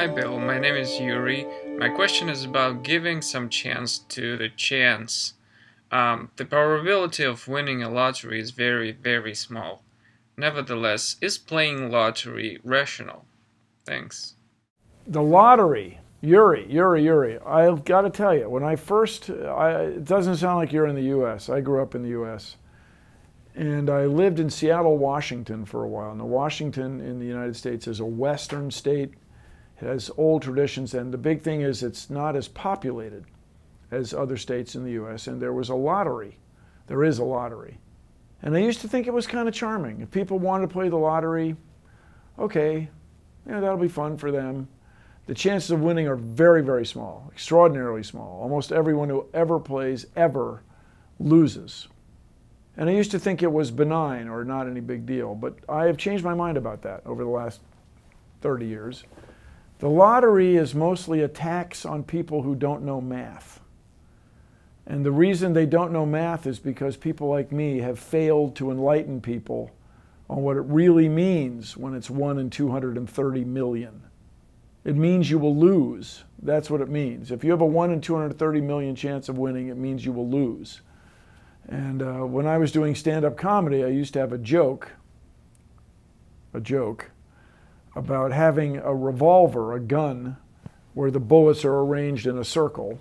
Hi Bill, my name is Yuri. My question is about giving some chance to the chance. Um, the probability of winning a lottery is very, very small. Nevertheless, is playing lottery rational? Thanks. The lottery, Yuri, Yuri, Yuri. I've got to tell you, when I first, I, it doesn't sound like you're in the U.S. I grew up in the U.S. And I lived in Seattle, Washington for a while. Now, Washington in the United States is a western state has old traditions, and the big thing is it's not as populated as other states in the U.S. And there was a lottery. There is a lottery. And I used to think it was kind of charming. If people wanted to play the lottery, okay, you know, that'll be fun for them. The chances of winning are very, very small, extraordinarily small. Almost everyone who ever plays ever loses. And I used to think it was benign or not any big deal, but I have changed my mind about that over the last 30 years. The lottery is mostly a tax on people who don't know math. And the reason they don't know math is because people like me have failed to enlighten people on what it really means when it's 1 in 230 million. It means you will lose. That's what it means. If you have a 1 in 230 million chance of winning, it means you will lose. And uh, when I was doing stand up comedy, I used to have a joke, a joke, about having a revolver, a gun, where the bullets are arranged in a circle.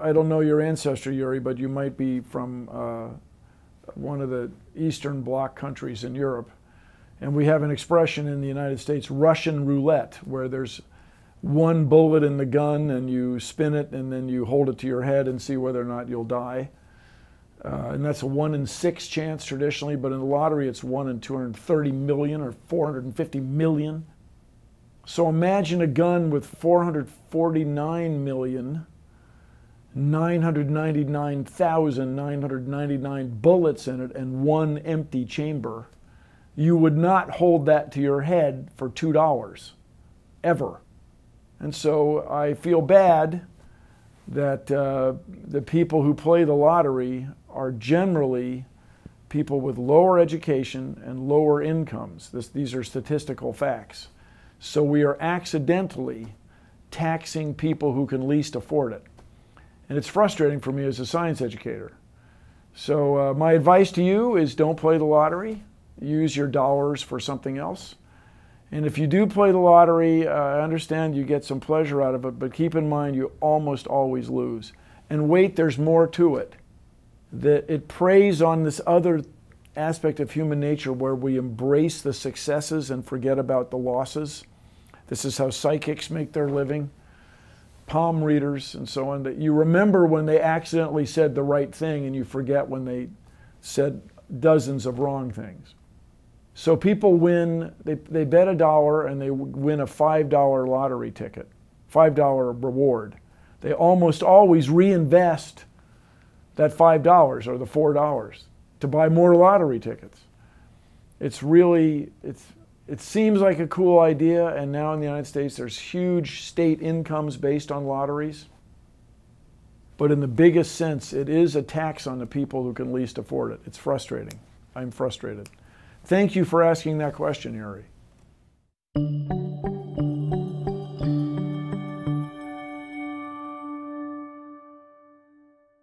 I don't know your ancestry, Yuri, but you might be from uh, one of the Eastern Bloc countries in Europe. And we have an expression in the United States, Russian roulette, where there's one bullet in the gun and you spin it and then you hold it to your head and see whether or not you'll die. Uh, and that's a one in six chance traditionally, but in the lottery it's one in 230 million or 450 million. So imagine a gun with 449 million, 999,999 bullets in it, and one empty chamber. You would not hold that to your head for $2 ever. And so I feel bad that uh, the people who play the lottery are generally people with lower education and lower incomes. This, these are statistical facts. So we are accidentally taxing people who can least afford it. And it's frustrating for me as a science educator. So uh, my advice to you is don't play the lottery. Use your dollars for something else. And if you do play the lottery, uh, I understand you get some pleasure out of it, but keep in mind you almost always lose. And wait, there's more to it. That it preys on this other aspect of human nature where we embrace the successes and forget about the losses. This is how psychics make their living, palm readers, and so on. That you remember when they accidentally said the right thing and you forget when they said dozens of wrong things. So people win, they, they bet a dollar and they win a $5 lottery ticket, $5 reward. They almost always reinvest that $5 or the $4 to buy more lottery tickets. It's really, it's, it seems like a cool idea, and now in the United States there's huge state incomes based on lotteries. But in the biggest sense, it is a tax on the people who can least afford it. It's frustrating. I'm frustrated. Thank you for asking that question, Yuri.